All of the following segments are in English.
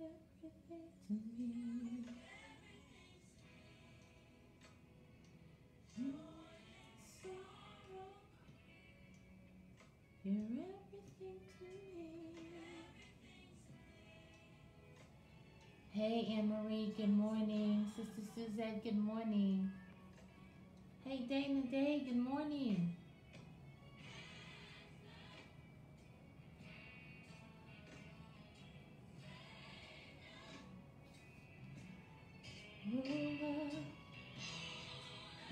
everything to me. Joy, sorrow, you're everything to me. Hey, Anne Marie, good morning. Sister Suzette, good morning. Hey, Dana Day, good morning.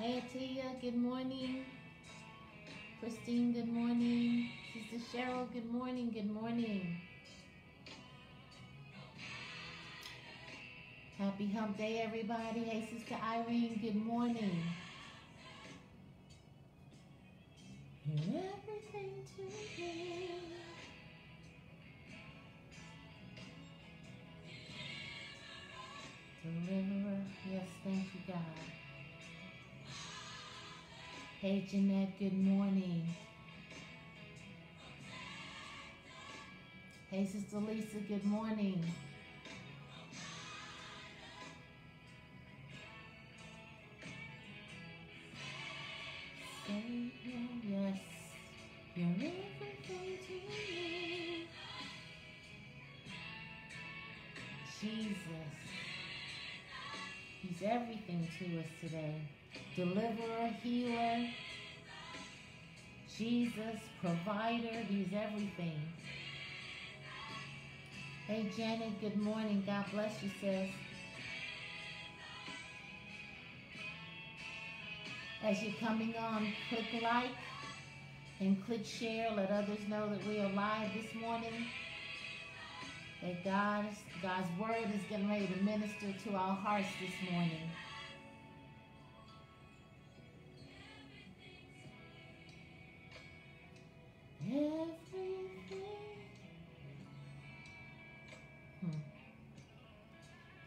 Hey, good morning. Christine, good morning. Sister Cheryl, good morning, good morning. Happy hump day, everybody. Hey, Sister Irene, good morning. Everything to me. Deliverer, yes, thank you, God. Hey, Jeanette, good morning. Hey, Sister Lisa, good morning. Yes, you're everything to me. Jesus, He's everything to us today. Deliverer, healer, Jesus, provider, He's everything. Hey, Janet, good morning. God bless you, sis. As you're coming on, click like and click share. Let others know that we are live this morning. That God's, God's word is getting ready to minister to our hearts this morning. Hmm.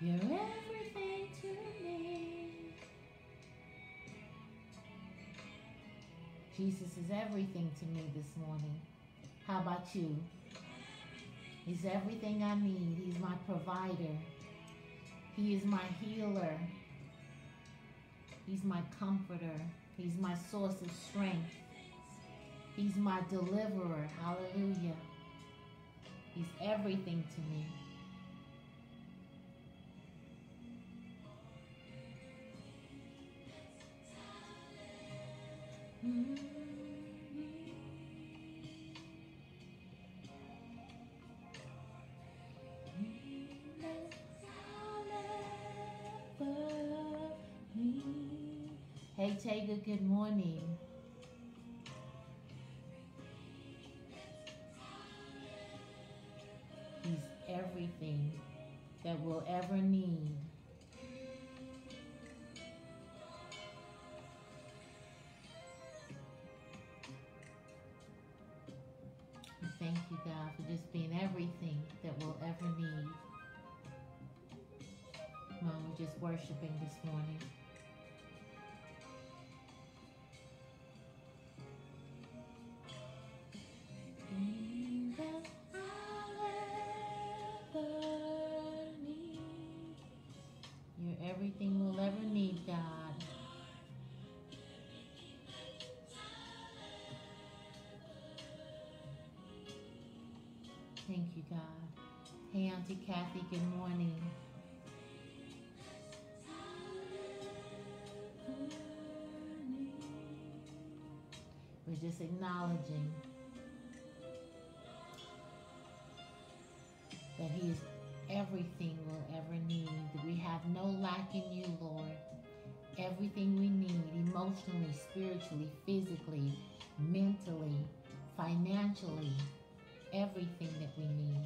You're everything to me. Jesus is everything to me this morning. How about you? He's everything I need. He's my provider. He is my healer. He's my comforter. He's my source of strength. He's my deliverer. Hallelujah. He's everything to me. Hey Tega, good morning. We'll ever need. Thank you, God, for just being everything that we'll ever need. On, we're just worshiping this morning. Thank you, God. Hey, Auntie Kathy, good morning. We're just acknowledging that He is everything we'll ever need. We have no lack in you, Lord. Everything we need emotionally, spiritually, physically, mentally, financially, everything that we need.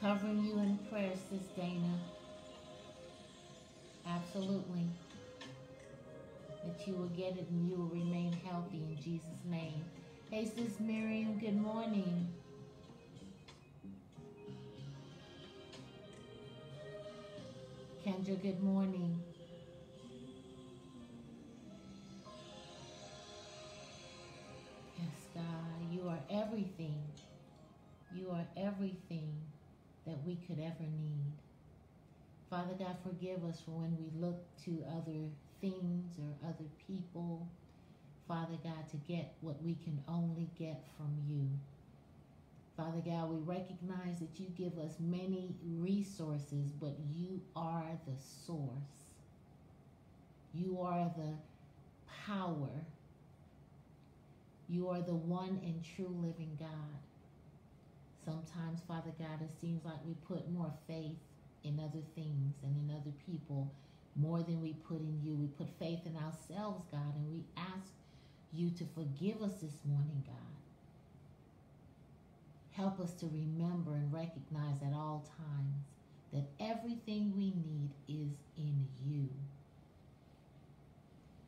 Covering you in prayer, Sis Dana. Absolutely. That you will get it and you will remain healthy in Jesus' name. Hey, Sis Miriam, good morning. Kendra, good morning. Everything. You are everything. that we could ever need. Father God, forgive us for when we look to other things or other people, Father God, to get what we can only get from you. Father God, we recognize that you give us many resources, but you are the source. You are the power. You are the one and true living God. Sometimes, Father God, it seems like we put more faith in other things and in other people more than we put in you. We put faith in ourselves, God, and we ask you to forgive us this morning, God. Help us to remember and recognize at all times that everything we need is in you.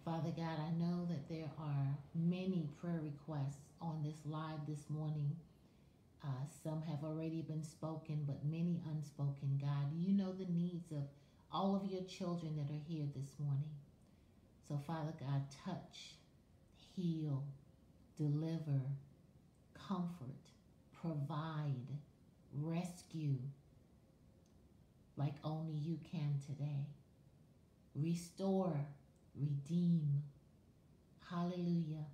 Father God, I know that there are many prayer requests on this live this morning. Uh, some have already been spoken, but many unspoken. God, you know the needs of all of your children that are here this morning. So, Father God, touch, heal, deliver, comfort, provide, rescue like only you can today. Restore, redeem. Hallelujah.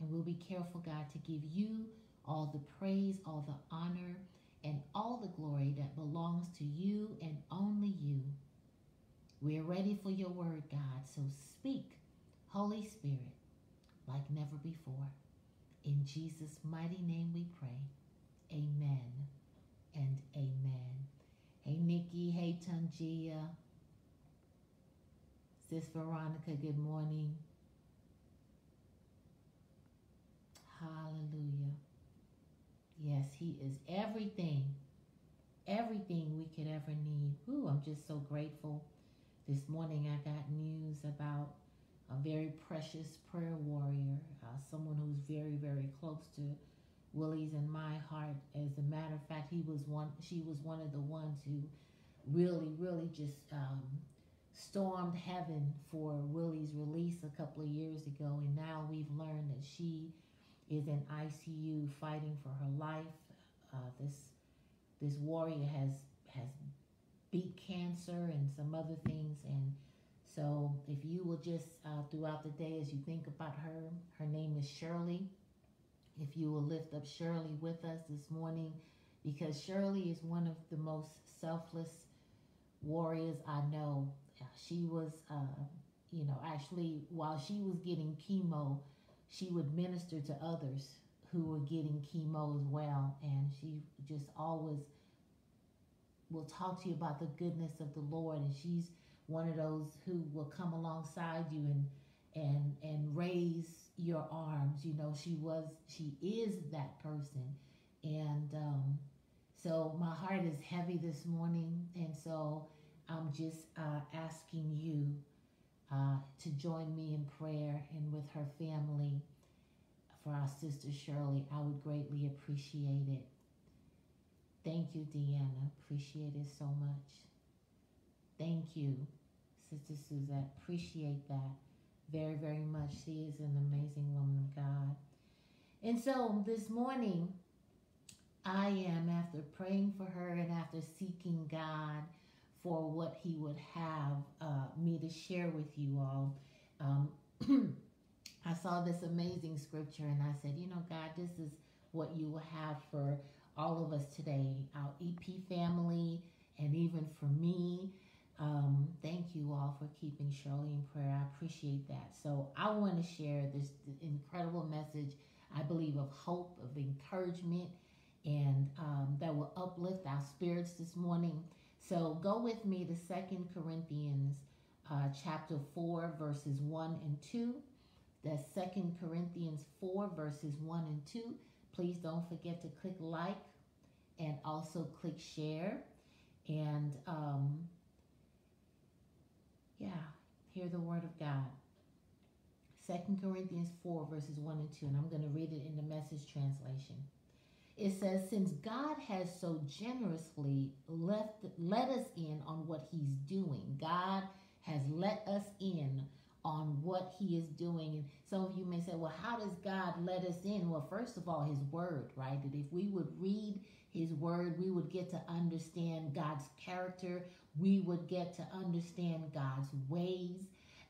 And we'll be careful, God, to give you all the praise, all the honor, and all the glory that belongs to you and only you. We're ready for your word, God. So speak, Holy Spirit, like never before. In Jesus' mighty name we pray. Amen and amen. Hey, Nikki. Hey, Tangia. Sis Veronica, good morning. Hallelujah. Yes, He is everything, everything we could ever need. Ooh, I'm just so grateful. This morning I got news about a very precious prayer warrior, uh, someone who's very, very close to Willie's and my heart. As a matter of fact, he was one. She was one of the ones who really, really just um, stormed heaven for Willie's release a couple of years ago, and now we've learned that she is in ICU fighting for her life. Uh, this this warrior has has beat cancer and some other things, and so if you will just uh, throughout the day as you think about her, her name is Shirley. If you will lift up Shirley with us this morning, because Shirley is one of the most selfless warriors I know. She was, uh, you know, actually while she was getting chemo she would minister to others who were getting chemo as well. And she just always will talk to you about the goodness of the Lord. And she's one of those who will come alongside you and and and raise your arms. You know, she was she is that person. And um, so my heart is heavy this morning, and so I'm just uh, asking you uh, to join me in prayer and with her family for our sister Shirley. I would greatly appreciate it. Thank you, Deanna. Appreciate it so much. Thank you, Sister Suzette. Appreciate that very, very much. She is an amazing woman of God. And so this morning, I am, after praying for her and after seeking God, for what he would have uh, me to share with you all. Um, I saw this amazing scripture and I said, you know, God, this is what you will have for all of us today, our EP family, and even for me. Um, thank you all for keeping Shirley in prayer. I appreciate that. So I want to share this incredible message, I believe, of hope, of encouragement, and um, that will uplift our spirits this morning. So go with me to Second Corinthians uh, chapter 4, verses 1 and 2. That's Second Corinthians 4, verses 1 and 2. Please don't forget to click like and also click share. And um, yeah, hear the word of God. Second Corinthians 4, verses 1 and 2. And I'm going to read it in the message translation it says, Since God has so generously left, let us in on what He's doing, God has let us in on what He is doing. And some of you may say, Well, how does God let us in? Well, first of all, His Word, right? That if we would read his word, we would get to understand God's character, we would get to understand God's ways.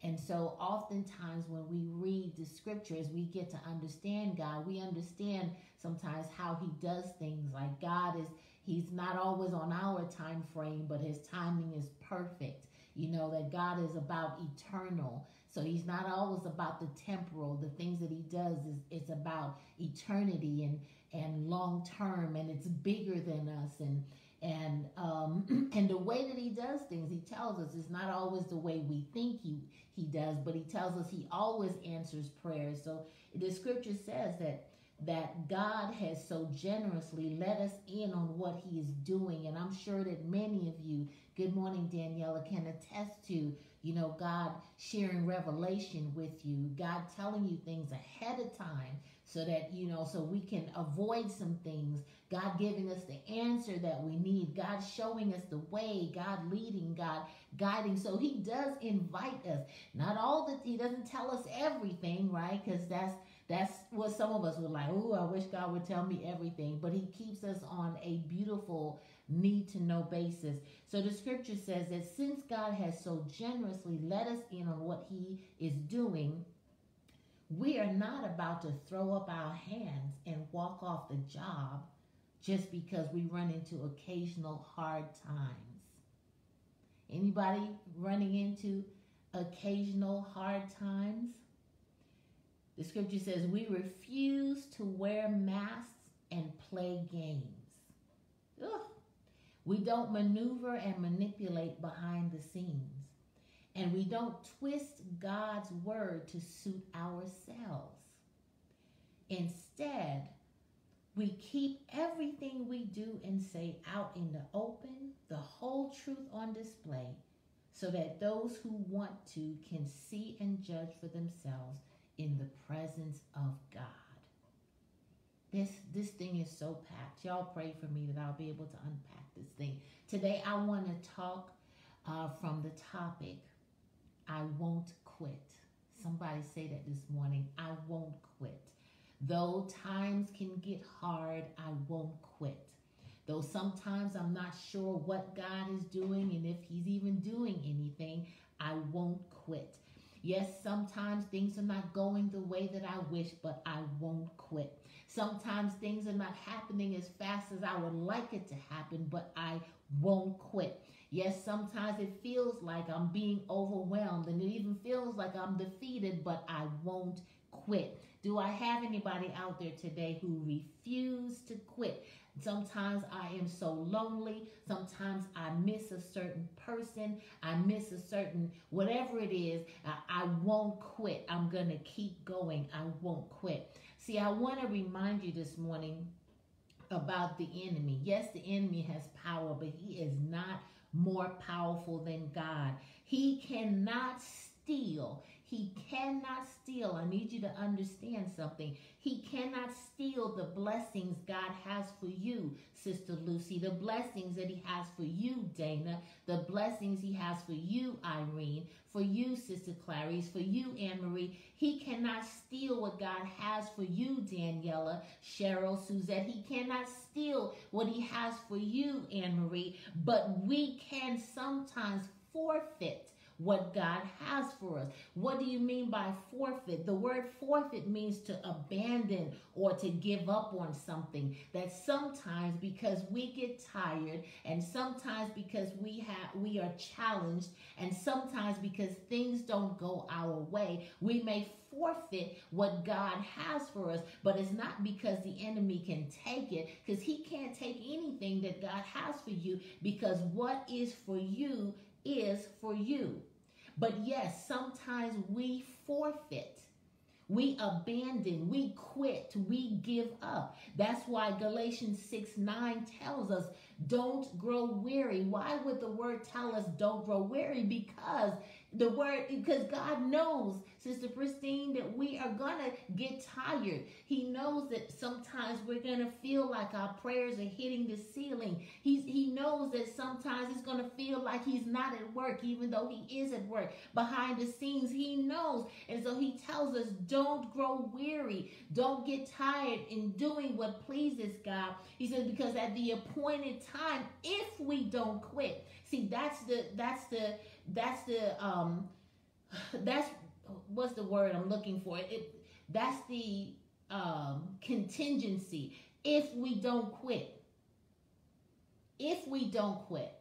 And so, oftentimes, when we read the scriptures, we get to understand God. We understand sometimes how He does things. Like God is, He's not always on our time frame, but His timing is perfect. You know, that God is about eternal. So He's not always about the temporal. The things that He does is it's about eternity and and long term, and it's bigger than us. And and um, and the way that he does things, he tells us is not always the way we think he he does, but he tells us he always answers prayers. So the scripture says that that God has so generously let us in on what he is doing, and I'm sure that many of you, good morning, Daniela, can attest to you know God sharing revelation with you, God telling you things ahead of time so that you know so we can avoid some things god giving us the answer that we need god showing us the way god leading god guiding. So he does invite us. Not all that he doesn't tell us everything right? Because that's that's what some of us would like oh i wish god would tell me everything. But he keeps us on a beautiful need to know basis. So the scripture says that since god has so generously let us in on what he is doing we are not about to throw up our hands and walk off the job just because we run into occasional hard times. Anybody running into occasional hard times? The scripture says we refuse to wear masks and play games. Ugh. We don't maneuver and manipulate behind the scenes and we don't twist God's word to suit ourselves. Instead, we keep everything we do and say out in the open, the whole truth on display, so that those who want to can see and judge for themselves in the presence of God. This this thing is so packed. Y'all pray for me that I'll be able to unpack this thing. Today I want to talk uh, from the topic I won't quit. Somebody say that this morning. I won't quit. Though times can get hard, I won't quit. Though sometimes I'm not sure what God is doing and if He's even doing anything, I won't quit. Yes, sometimes things are not going the way that I wish, but I won't quit. Sometimes things are not happening as fast as I would like it to happen, but I won't quit. Yes, sometimes it feels like I'm being overwhelmed and it even feels like I'm defeated, but I won't quit. Do I have anybody out there today who refuse to quit? Sometimes I am so lonely. Sometimes I miss a certain person. I miss a certain whatever it is. I, I won't quit. I'm going to keep going. I won't quit. See, I want to remind you this morning about the enemy. Yes, the enemy has power, but he is not more powerful than God. He cannot steal. He cannot steal. I need you to understand something. He cannot steal the blessings God has for you, Sister Lucy, the blessings that He has for you, Dana, the blessings He has for you, Irene, for you, Sister Clarice, for you, Anne Marie. He cannot steal what God has for you, Daniela, Cheryl, Suzette. He cannot steal what He has for you, Anne Marie, but we can sometimes forfeit what God has for us. What do you mean by forfeit? The word forfeit means to abandon or to give up on something. That sometimes because we get tired and sometimes because we have we are challenged and sometimes because things don't go our way, we may forfeit what God has for us, but it's not because the enemy can take it, because he can't take anything that God has for you, because what is for you is for you. But yes, sometimes we forfeit. We abandon, we quit, we give up. That's why Galatians 6 9 tells us, don't grow weary. Why would the word tell us don't grow weary? Because the word, because God knows Sister Christine, that we are going to get tired. He knows that sometimes we're going to feel like our prayers are hitting the ceiling. He's, he knows that sometimes he's going to feel like he's not at work, even though he is at work. Behind the scenes, he knows. And so he tells us, don't grow weary. Don't get tired in doing what pleases God. He says, because at the appointed time, if we don't quit, see, that's the, that's the, that's the, um, that's, what's the word I'm looking for? It, that's the um, contingency. If we don't quit, if we don't quit,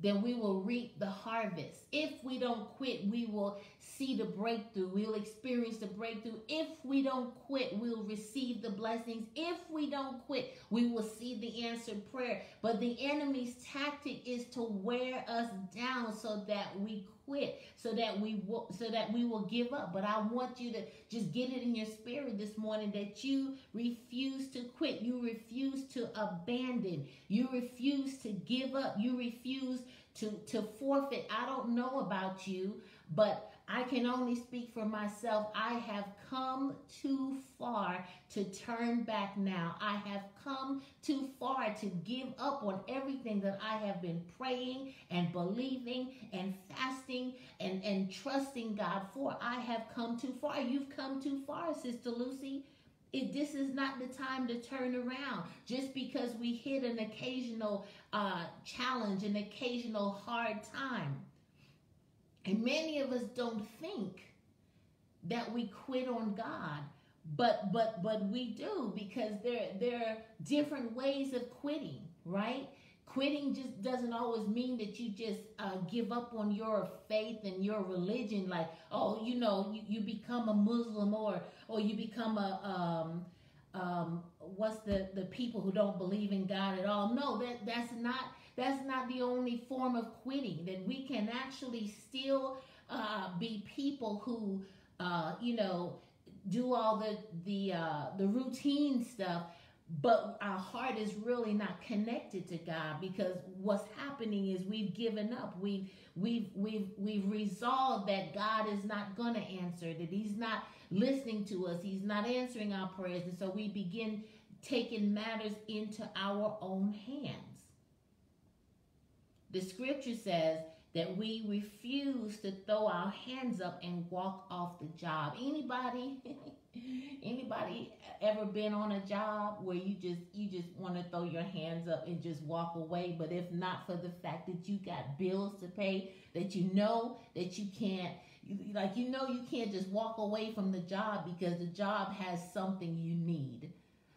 then we will reap the harvest. If we don't quit, we will see the breakthrough. We'll experience the breakthrough. If we don't quit, we'll receive the blessings. If we don't quit, we will see the answered prayer. But the enemy's tactic is to wear us down so that we quit, so that we will, so that we will give up. But I want you to just get it in your spirit this morning that you refuse to quit. You refuse to abandon. You refuse to give up. You refuse to to forfeit. I don't know about you, but I can only speak for myself. I have come too far to turn back now. I have come too far to give up on everything that I have been praying and believing and fasting and, and trusting God for. I have come too far. You've come too far, Sister Lucy. It, this is not the time to turn around just because we hit an occasional uh, challenge, an occasional hard time. And many of us don't think that we quit on God. But but but we do because there there are different ways of quitting, right? Quitting just doesn't always mean that you just uh, give up on your faith and your religion. Like, oh, you know, you, you become a Muslim or or you become a um, um, what's the the people who don't believe in God at all. No, that that's not that's not the only form of quitting. That we can actually still uh, be people who, uh, you know, do all the the uh, the routine stuff, but our heart is really not connected to God because what's happening is we've given up. We've we've we've we've resolved that God is not going to answer. That He's not listening to us. He's not answering our prayers, and so we begin taking matters into our own hands. The scripture says that we refuse to throw our hands up and walk off the job. Anybody anybody ever been on a job where you just you just want to throw your hands up and just walk away, but if not for the fact that you got bills to pay, that you know that you can't like you know you can't just walk away from the job because the job has something you need.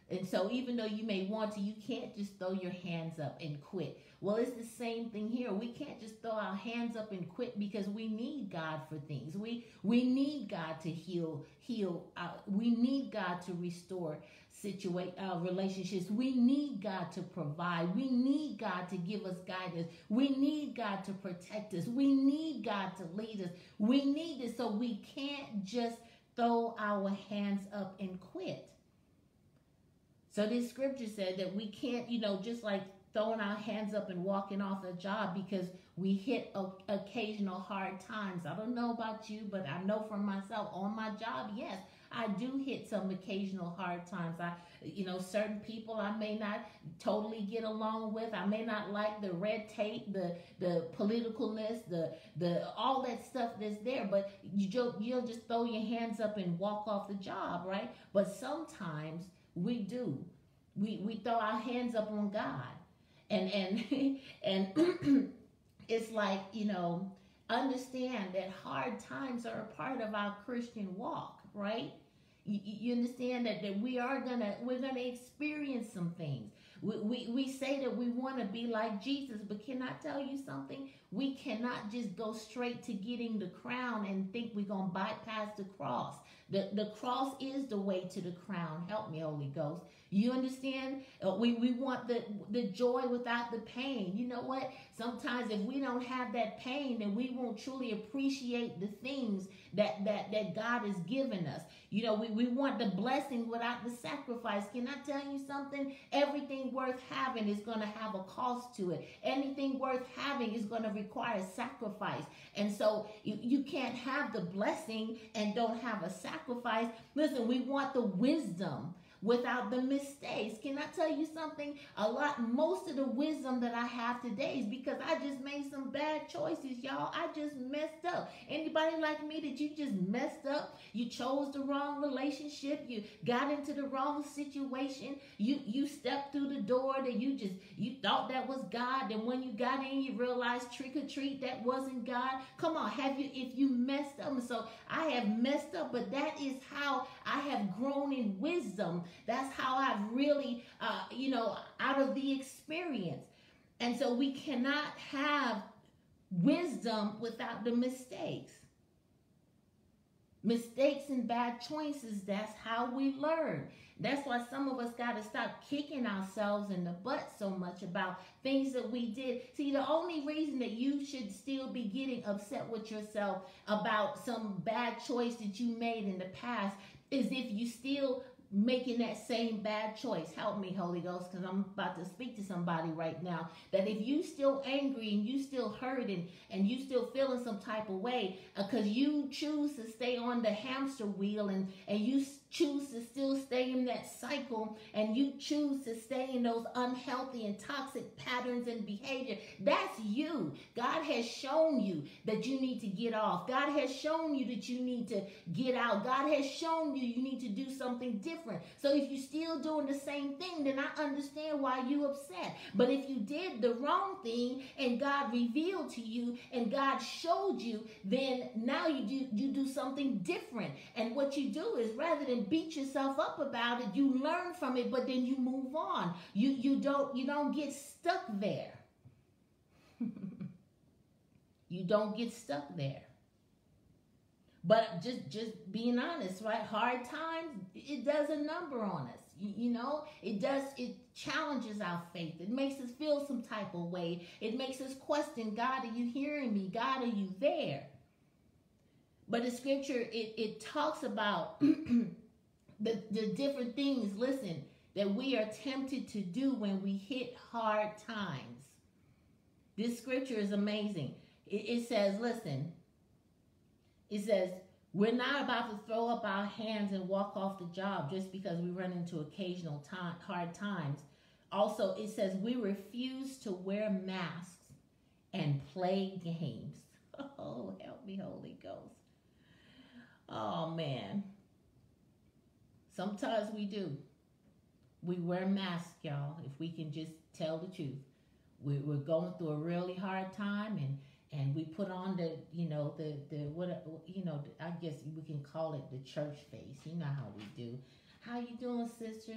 And so even though you may want to, you can't just throw your hands up and quit. Well, it's the same thing here. We can't just throw our hands up and quit because we need God for things. We we need God to heal heal. Uh, we need God to restore situate uh, relationships. We need God to provide. We need God to give us guidance. We need God to protect us. We need God to lead us. We need it so we can't just throw our hands up and quit. So this scripture said that we can't, you know, just like throwing our hands up and walking off a job because we hit occasional hard times. I don't know about you, but I know for myself on my job, yes, I do hit some occasional hard times. I, you know, certain people I may not totally get along with. I may not like the red tape, the the politicalness, the the all that stuff that's there. But you just, you'll just throw your hands up and walk off the job, right? But sometimes we do. We we throw our hands up on God and and and it's like you know understand that hard times are a part of our christian walk right? You, you understand that, that we are gonna we're gonna experience some things. We, we, we say that we want to be like jesus but can i tell you something we cannot just go straight to getting the crown and think we're gonna bypass the cross the, the cross is the way to the crown help me holy ghost you understand? Uh, we, we want the, the joy without the pain. You know what? Sometimes if we don't have that pain, then we won't truly appreciate the things that that that God has given us. You know, we, we want the blessing without the sacrifice. Can I tell you something? Everything worth having is going to have a cost to it. Anything worth having is going to require sacrifice. And so you, you can't have the blessing and don't have a sacrifice. Listen, we want the wisdom without the mistakes. Can I tell you something? A lot, most of the wisdom that I have today is because I just made some bad choices, y'all. I just messed up. Anybody like me that you just messed up? You chose the wrong relationship. You got into the wrong situation. You you stepped through the door that you just you thought that was God. And when you got in, you realized trick or treat that wasn't God. Come on, have you if you messed up? So I have messed up, but that is how I have grown in wisdom that's how I've really, uh, you know, out of the experience. And so we cannot have wisdom without the mistakes. Mistakes and bad choices, that's how we learn. That's why some of us got to stop kicking ourselves in the butt so much about things that we did. See, the only reason that you should still be getting upset with yourself about some bad choice that you made in the past is if you still making that same bad choice. Help me, Holy Ghost, because I'm about to speak to somebody right now. That if you still angry and you still hurting and you still feeling some type of way, because uh, you choose to stay on the hamster wheel and and you choose to still stay in that cycle and you choose to stay in those unhealthy and toxic patterns and behavior, that's you. God has shown you that you need to get off. God has shown you that you need to get out. God has shown you you need to do something different. So if you're still doing the same thing, then I understand why you upset. But if you did the wrong thing and God revealed to you and God showed you, then now you do you do something different. And what you do is rather than beat yourself up about it. You learn from it, but then you move on. You you don't you don't get stuck there. you don't get stuck there. But just just being honest, right? Hard times it does a number on us. You, you know, it does it challenges our faith. It makes us feel some type of way. It makes us question, God, are you hearing me? God, are you there? But the scripture it it talks about the, the different things, listen, that we are tempted to do when we hit hard times. This scripture is amazing. It, it says, listen, it says, we're not about to throw up our hands and walk off the job just because we run into occasional time, hard times. Also, it says we refuse to wear masks and play games. Oh, help me, Holy Ghost. Oh, man. Sometimes we do. We wear masks, y'all, if we can just tell the truth. We, we're going through a really hard time and and we put on the you know the the what you know I guess we can call it the church face. You know how we do. How you doing, sister?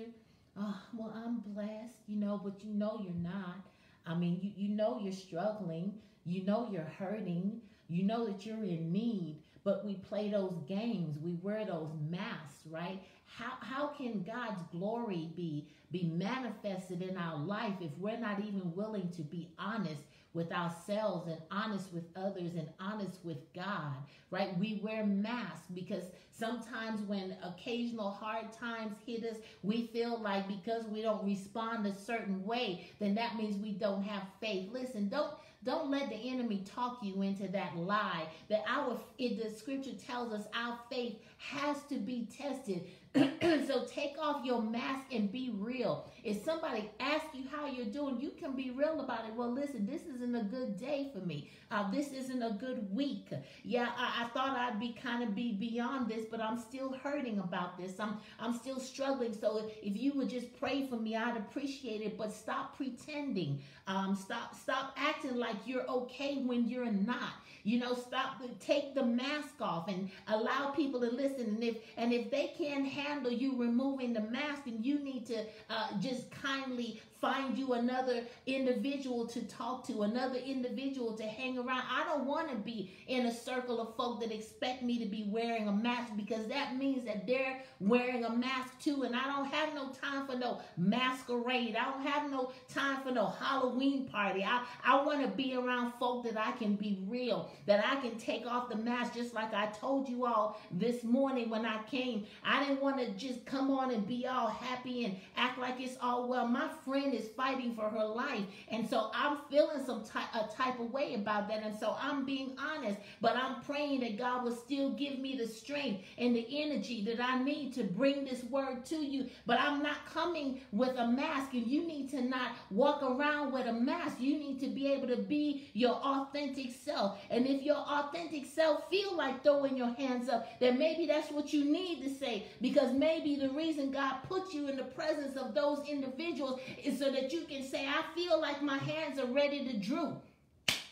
Oh, well, I'm blessed, you know, but you know you're not. I mean, you, you know you're struggling. You know you're hurting. You know that you're in need, but we play those games. We wear those masks, right? How, how can God's glory be, be manifested in our life if we're not even willing to be honest with ourselves and honest with others and honest with God, right? We wear masks because sometimes when occasional hard times hit us, we feel like because we don't respond a certain way, then that means we don't have faith. Listen, don't don't let the enemy talk you into that lie that our the scripture tells us our faith has to be tested so take off your mask and be real. If somebody asks you how you're doing, you can be real about it. Well, listen, this isn't a good day for me. Uh, this isn't a good week. Yeah, I, I thought I'd be kind of be beyond this, but I'm still hurting about this. I'm I'm still struggling. So if you would just pray for me, I'd appreciate it. But stop pretending. Um, stop stop acting like you're okay when you're not. You know, stop take the mask off and allow people to listen. And if and if they can't handle you removing the mask and you need to uh, just kindly find you another individual to talk to, another individual to hang around. I don't want to be in a circle of folk that expect me to be wearing a mask because that means that they're wearing a mask too. And I don't have no time for no masquerade. I don't have no time for no Halloween party. I, I want to be around folk that I can be real, that I can take off the mask just like I told you all this morning when I came. I didn't want to just come on and be all happy and act like it's all well. My friend is fighting for her life. And so I'm feeling some type, a type of way about that. And so I'm being honest, but I'm praying that God will still give me the strength and the energy that I need to bring this word to you. But I'm not coming with a mask, and you need to not walk around with a mask. You need to be able to be your authentic self. And if your authentic self feel like throwing your hands up, then maybe that's what you need to say because maybe the reason God put you in the presence of those individuals is so that you can say, I feel like my hands are ready to droop.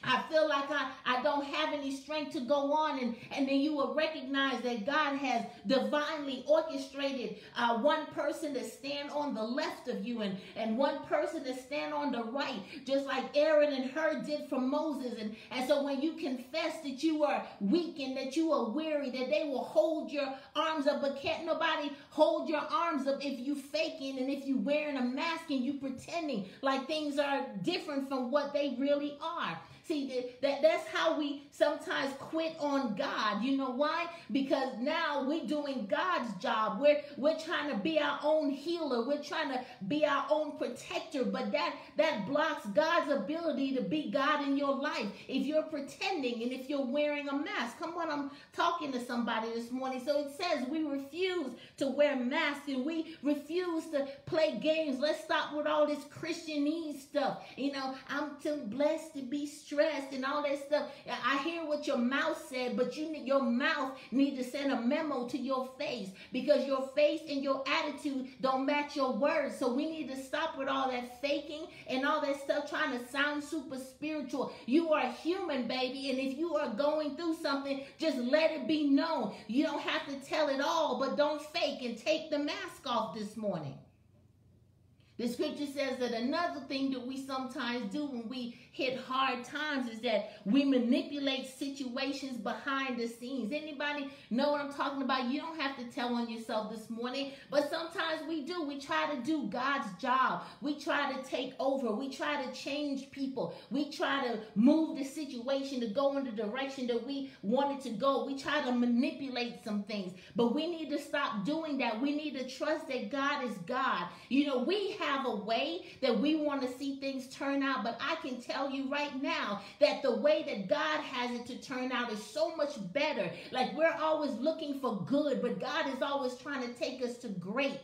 I feel like I, I don't have any strength to go on. And, and then you will recognize that God has divinely orchestrated uh, one person to stand on the left of you and, and one person to stand on the right, just like Aaron and Hur did for Moses. And, and so when you confess that you are weak and that you are weary, that they will hold your arms up, but can't nobody hold your arms up if you faking and if you wearing a mask and you pretending like things are different from what they really are. See, that, that that's how we sometimes quit on God. You know why? Because now we're doing God's job. We're we're trying to be our own healer. We're trying to be our own protector. But that that blocks God's ability to be God in your life. If you're pretending and if you're wearing a mask. Come on, I'm talking to somebody this morning. So it says we refuse to wear masks and we refuse to play games. Let's stop with all this Christianese stuff. You know, I'm too blessed to be strong stressed and all that stuff. I hear what your mouth said, but you your mouth need to send a memo to your face because your face and your attitude don't match your words. So we need to stop with all that faking and all that stuff trying to sound super spiritual. You are human, baby, and if you are going through something, just let it be known. You don't have to tell it all, but don't fake and take the mask off this morning. The scripture says that another thing that we sometimes do when we hit hard times is that we manipulate situations behind the scenes. Anybody know what I'm talking about? You don't have to tell on yourself this morning, but sometimes we do. We try to do God's job. We try to take over. We try to change people. We try to move the situation to go in the direction that we wanted to go. We try to manipulate some things, but we need to stop doing that. We need to trust that God is God. You know, we have a way that we want to see things turn out, but I can tell you right now that the way that God has it to turn out is so much better. Like we're always looking for good, but God is always trying to take us to great.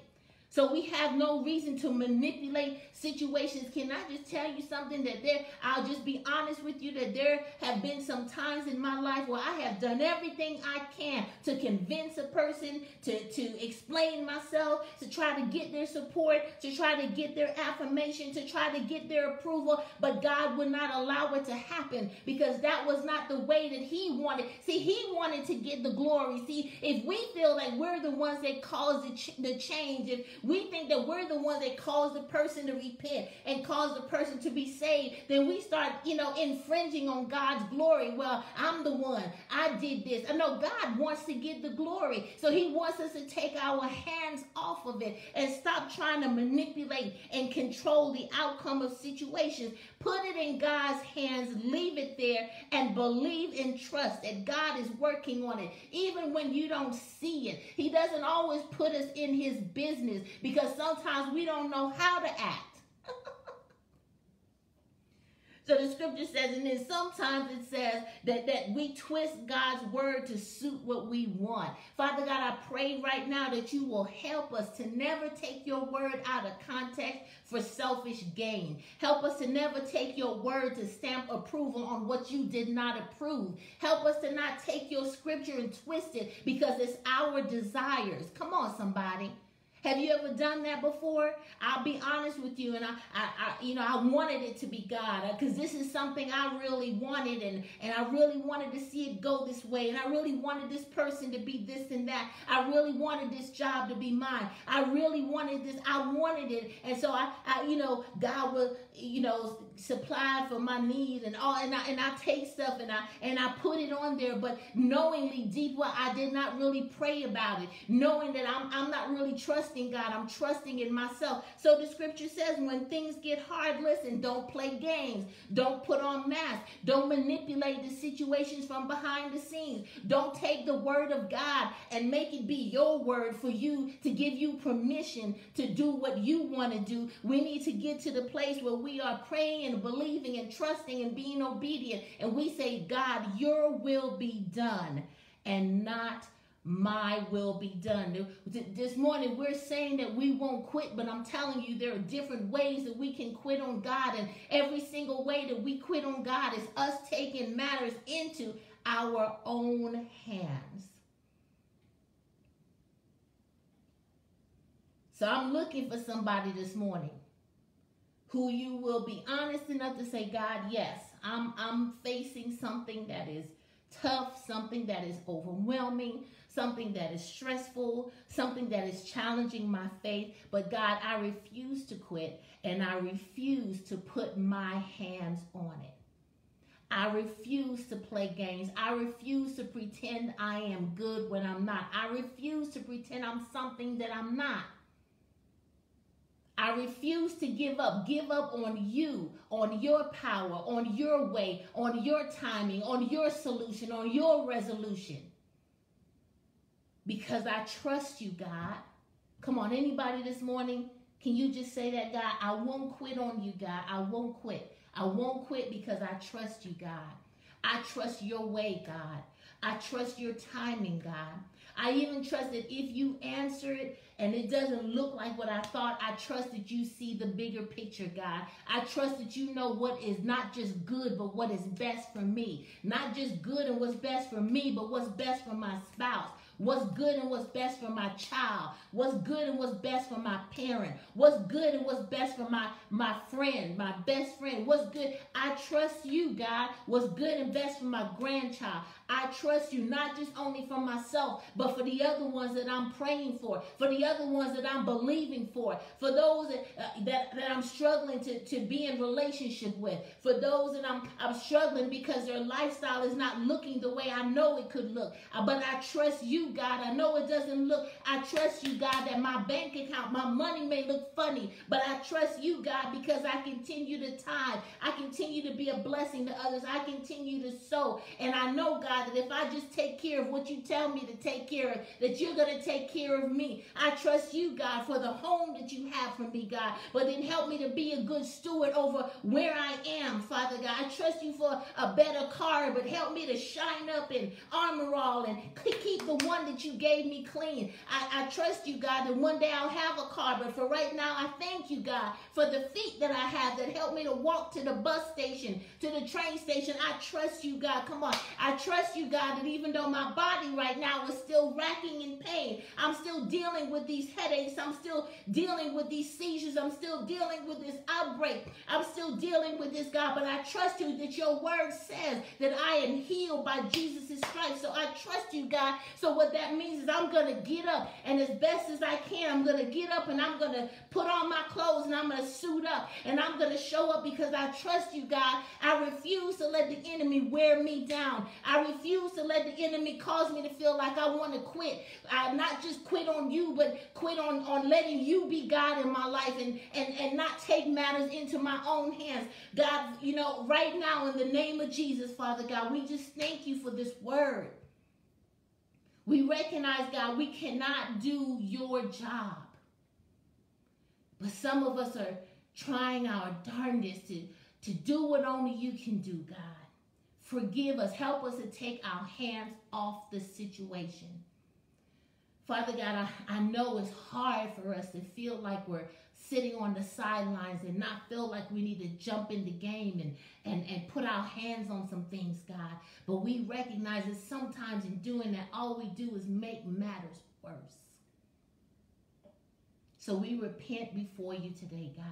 So we have no reason to manipulate situations. Can I just tell you something that there, I'll just be honest with you that there have been some times in my life where I have done everything I can to convince a person, to, to explain myself, to try to get their support, to try to get their affirmation, to try to get their approval. But God would not allow it to happen because that was not the way that He wanted. See, He wanted to get the glory. See, if we feel like we're the ones that caused the, ch- the change, if we think that we're the ones that caused the person to repent and cause the person to be saved, then we start, you know, infringing on God's glory. Well, I'm the one. I did this. Uh, I know God wants to get the glory. So he wants us to take our hands off of it and stop trying to manipulate and control the outcome of situations. Put it in God's hands, leave it there, and believe and trust that God is working on it. Even when you don't see it, He doesn't always put us in His business because sometimes we don't know how to act. So the scripture says, and then sometimes it says that, that we twist God's word to suit what we want. Father God, I pray right now that you will help us to never take your word out of context for selfish gain. Help us to never take your word to stamp approval on what you did not approve. Help us to not take your scripture and twist it because it's our desires. Come on, somebody. Have you ever done that before? I'll be honest with you, and I, I, I you know, I wanted it to be God uh, because this is something I really wanted, and and I really wanted to see it go this way, and I really wanted this person to be this and that. I really wanted this job to be mine. I really wanted this. I wanted it, and so I, I you know, God will, you know, supply for my needs and all, and I and I take stuff and I and I put it on there, but knowingly deep, well, I did not really pray about it, knowing that I'm I'm not really trusting God. I'm trusting in myself. So the scripture says when things get hard, listen, don't play games. Don't put on masks. Don't manipulate the situations from behind the scenes. Don't take the word of God and make it be your word for you to give you permission to do what you want to do. We need to get to the place where we are praying and believing and trusting and being obedient. And we say, God, your will be done and not my will be done. This morning we're saying that we won't quit, but I'm telling you there are different ways that we can quit on God, and every single way that we quit on God is us taking matters into our own hands. So I'm looking for somebody this morning who you will be honest enough to say, God, yes, I'm I'm facing something that is tough, something that is overwhelming, something that is stressful, something that is challenging my faith. But God, I refuse to quit and I refuse to put my hands on it. I refuse to play games. I refuse to pretend I am good when I'm not. I refuse to pretend I'm something that I'm not. I refuse to give up. Give up on you, on your power, on your way, on your timing, on your solution, on your resolution because I trust you, God. Come on, anybody this morning, can you just say that, God? I won't quit on you, God. I won't quit. I won't quit because I trust you, God. I trust your way, God. I trust your timing, God. I even trust that if you answer it and it doesn't look like what I thought, I trust that you see the bigger picture, God. I trust that you know what is not just good, but what is best for me. Not just good and what's best for me, but what's best for my spouse what's good and what's best for my child, what's good and what's best for my parent, what's good and what's best for my, my friend, my best friend, what's good. I trust you, God, what's good and best for my grandchild. I trust you not just only for myself, but for the other ones that I'm praying for, for the other ones that I'm believing for, for those that, uh, that, that I'm struggling to, to be in relationship with, for those that I'm, I'm struggling because their lifestyle is not looking the way I know it could look. Uh, but I trust you, God. I know it doesn't look, I trust you, God, that my bank account, my money may look funny, but I trust you, God, because I continue to tithe. I continue to be a blessing to others. I continue to sow. And I know, God, that if I just take care of what you tell me to take care of, that you're going to take care of me. I trust you, God, for the home that you have for me, God. But then help me to be a good steward over where I am, Father God. I trust you for a better car, but help me to shine up in armor all and keep the one that you gave me clean. I, I trust you, God, that one day I'll have a car, but for right now, I thank you, God, for the feet that I have that help me to walk to the bus station, to the train station. I trust you, God. Come on. I trust you, God, that even though my body right now is still racking in pain, I'm still dealing with these headaches. I'm still dealing with these seizures. I'm still dealing with this outbreak. I'm still dealing with this, God. But I trust you that your word says that I am healed by Jesus' Christ. So I trust you, God. So what that means is I'm going to get up and as best as I can, I'm going to get up and I'm going to put on my clothes and I'm going to suit up and I'm going to show up because I trust you, God. I refuse to let the enemy wear me down. I refuse to let the enemy cause me to feel like I want to quit. I not just quit on you, but quit on, on letting you be God in my life and, and, and not take matters into my own hands. God, you know, right now in the name of Jesus, Father God, we just thank you for this word. We recognize, God, we cannot do your job. But some of us are trying our darndest to, to do what only you can do, God. Forgive us. Help us to take our hands off the situation. Father God, I, I know it's hard for us to feel like we're sitting on the sidelines and not feel like we need to jump in the game and, and, and put our hands on some things, God. But we recognize that sometimes in doing that, all we do is make matters worse. So we repent before you today, God,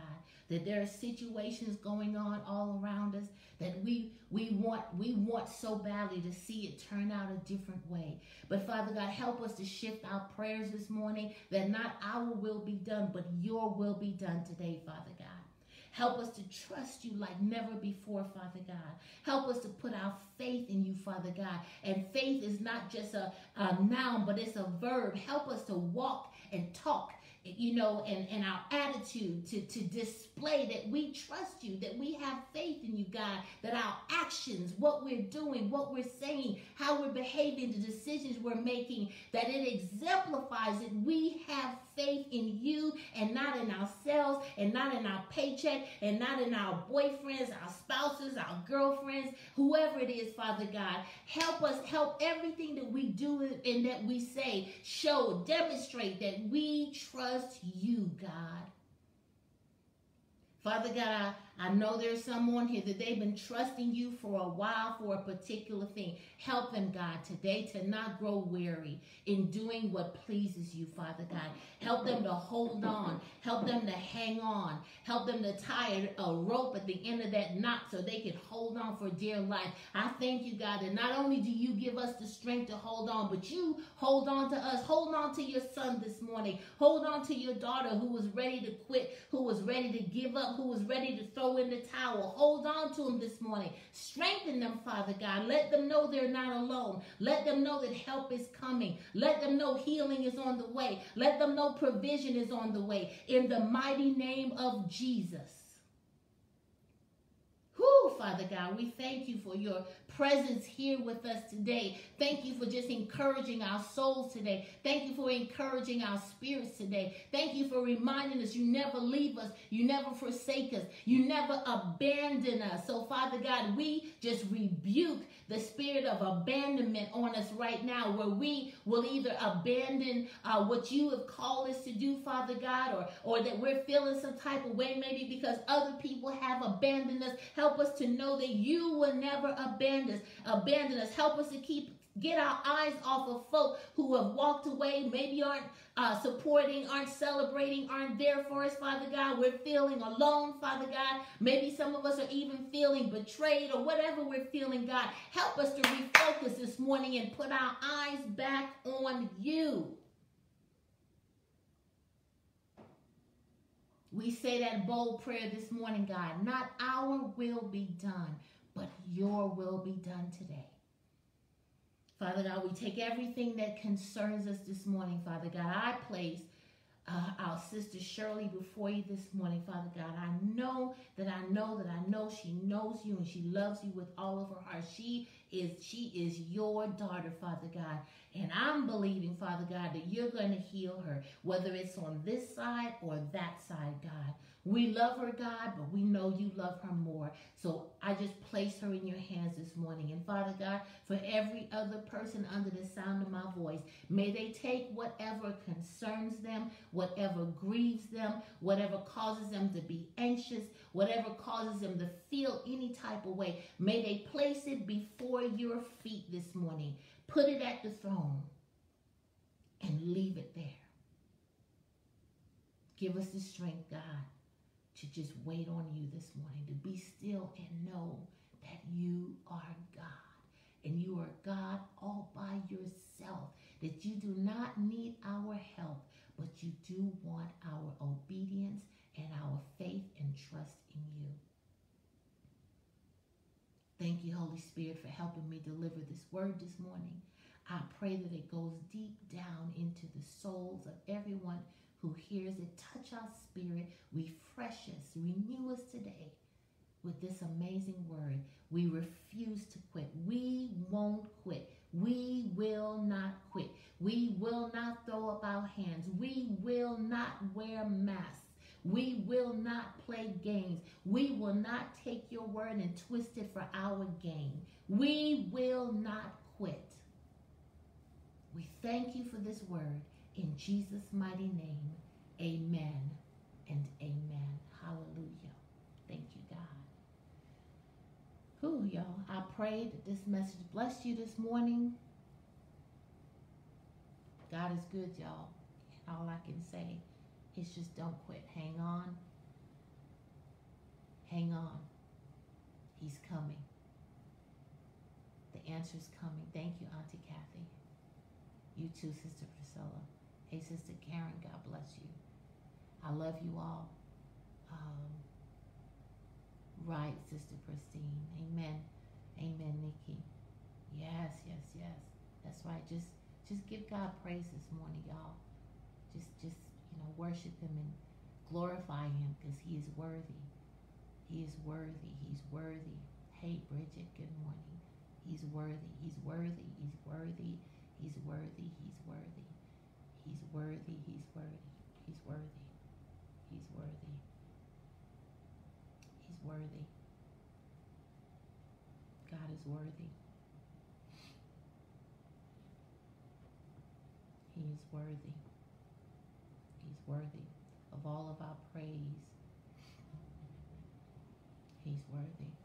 that there are situations going on all around us that we we want we want so badly to see it turn out a different way. But Father God, help us to shift our prayers this morning that not our will be done, but your will be done today, Father God. Help us to trust you like never before, Father God. Help us to put our faith in you, Father God. And faith is not just a, a noun, but it's a verb. Help us to walk and talk you know, and, and our attitude to, to display that we trust you, that we have faith in you, God, that our actions, what we're doing, what we're saying, how we're behaving, the decisions we're making, that it exemplifies that we have faith in you and not in ourselves and not in our paycheck and not in our boyfriends, our spouses, our girlfriends, whoever it is, Father God. Help us, help everything that we do and that we say show, demonstrate that we trust you, God. Father God, I know there's someone here that they've been trusting you for a while for a particular thing. Help them, God, today to not grow weary in doing what pleases you, Father God. Help them to hold on. Help them to hang on. Help them to tie a rope at the end of that knot so they can hold on for dear life. I thank you, God, that not only do you give us the strength to hold on, but you hold on to us. Hold on to your son this morning. Hold on to your daughter who was ready to quit, who was ready to give up, who was ready to throw in the towel. Hold on to them this morning. Strengthen them, Father God. Let them know they're not alone. Let them know that help is coming. Let them know healing is on the way. Let them know provision is on the way. In the mighty name of Jesus. Who, Father God, we thank you for your presence here with us today. Thank you for just encouraging our souls today. Thank you for encouraging our spirits today. Thank you for reminding us you never leave us, you never forsake us, you never abandon us. So, Father God, we just rebuke the spirit of abandonment on us right now, where we will either abandon uh, what you have called us to do, Father God, or, or that we're feeling some type of way, maybe because other people have abandoned us. Help us to know that you will never abandon us, abandon us. Help us to keep get our eyes off of folk who have walked away, maybe aren't uh, supporting, aren't celebrating, aren't there for us, Father God. We're feeling alone, Father God. Maybe some of us are even feeling betrayed or whatever we're feeling, God. Help us to refocus this morning and put our eyes back on you. We say that bold prayer this morning, God. Not our will be done, but your will be done today. Father God, we take everything that concerns us this morning, Father God. I place uh, our sister Shirley before you this morning, Father God. I know that I know that I know she knows you and she loves you with all of her heart. She is she is your daughter, Father God. And I'm believing, Father God, that you're going to heal her, whether it's on this side or that side, God. We love her, God, but we know you love her more. So I just place her in your hands this morning. And Father God, for every other person under the sound of my voice, may they take whatever concerns them, whatever grieves them, whatever causes them to be anxious, whatever causes them to feel any type of way, may they place it before your feet this morning. Put it at the throne and leave it there. Give us the strength, God to just wait on you this morning, to be still and know that you are God. And you are God all by yourself, that you do not need our help, but you do want our obedience and our faith and trust in you. Thank you, Holy Spirit, for helping me deliver this word this morning. I pray that it goes deep down into the souls of everyone who hears it. Touch our spirit, refresh us, renew us today with this amazing word. We refuse to quit. We won't quit. We will not quit. We will not throw up our hands. We will not wear masks. We will not play games. We will not take your word and twist it for our gain. We will not quit. We thank you for this word. In Jesus' mighty name, amen and amen. Hallelujah. Thank you, God. Who, y'all? I pray that this message blessed you this morning. God is good, y'all. All I can say is just don't quit. Hang on. Hang on. He's coming. The answer's coming. Thank you, Auntie Kathy. You too, Sister Priscilla. Hey, Sister Karen, God bless you. I love you all. Um, right, Sister Christine. Amen. Amen, Nikki. Yes, yes, yes. That's right. Just just give God praise this morning, y'all. Just just, you know, worship him and glorify him because he is worthy. He is worthy. He's worthy. Hey, Bridget, good morning. He's worthy. He's worthy. He's worthy. He's worthy. He's worthy. He's worthy. He's worthy. He's worthy. He's worthy. He's worthy. He's worthy. God is worthy. He is worthy. He's worthy of all of our praise. He's worthy.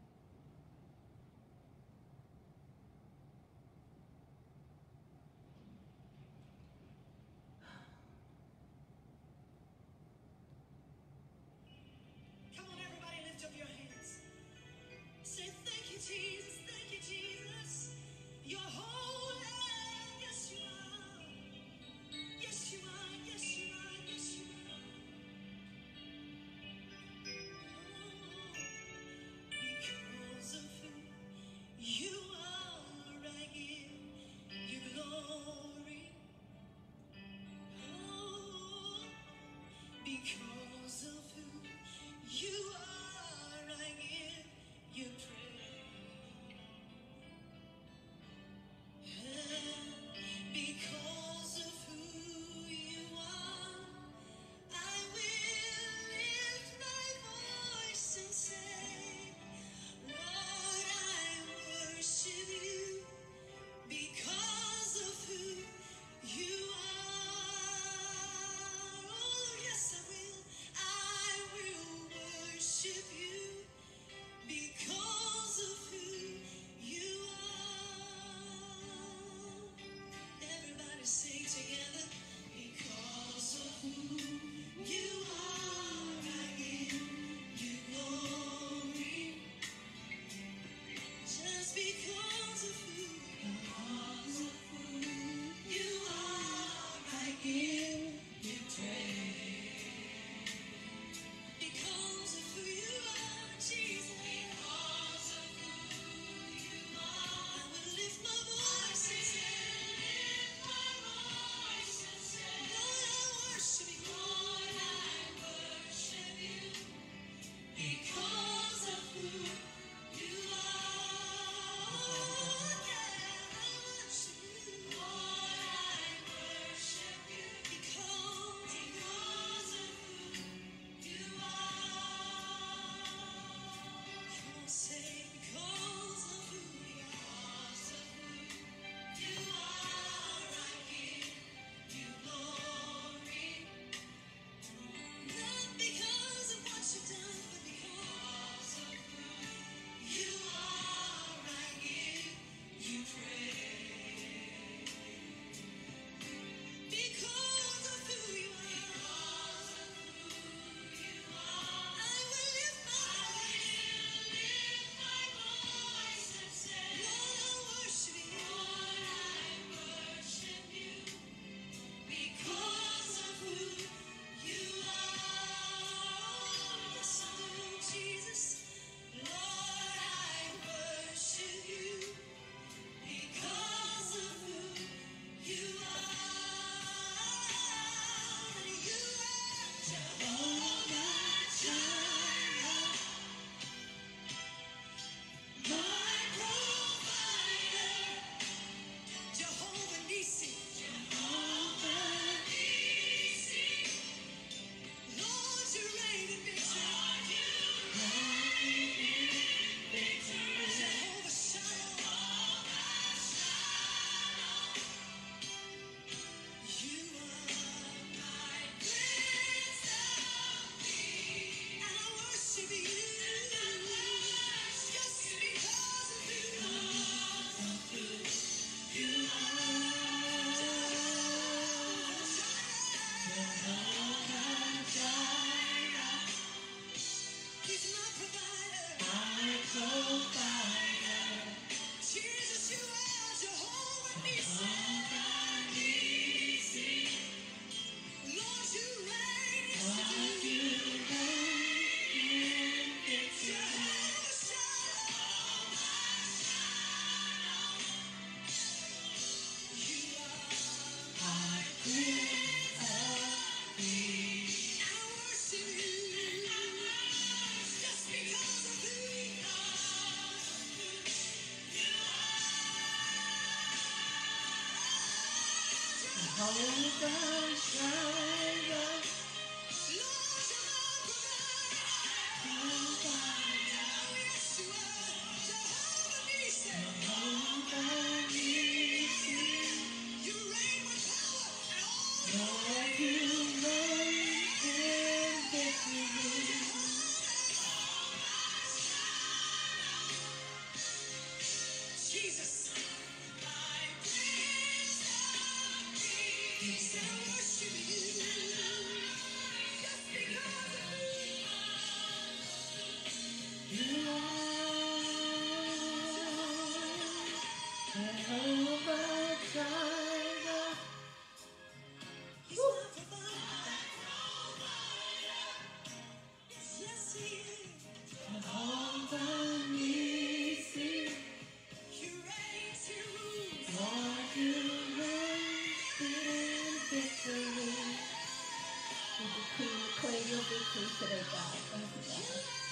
you decree and declare your victory today, God. Thank you, God.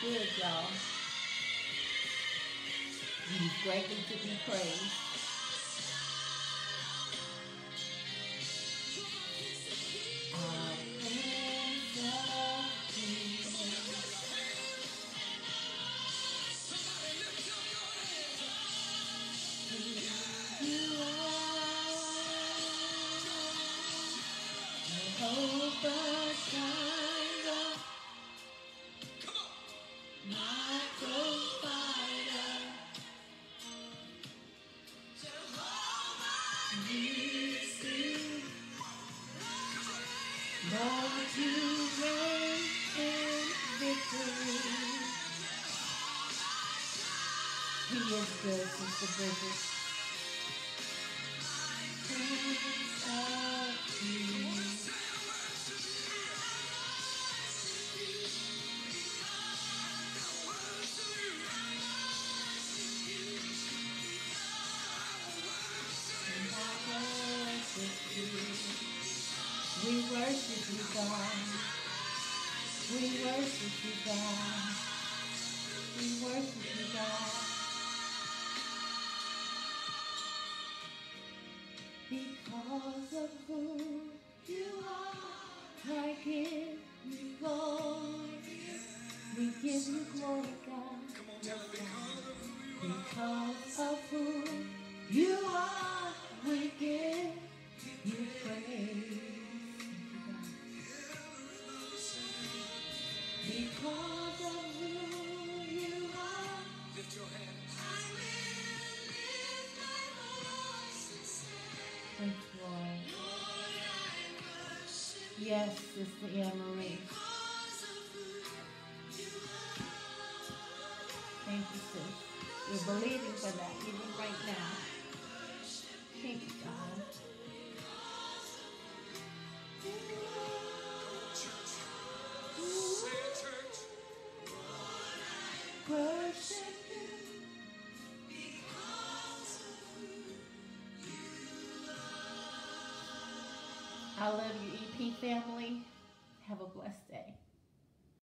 good, y'all. He's greatly to be praised. the bridges. Sister Anne Marie. Thank you, sis. You're believing for that even right now. Thank you, God. Worship I love you, EP family.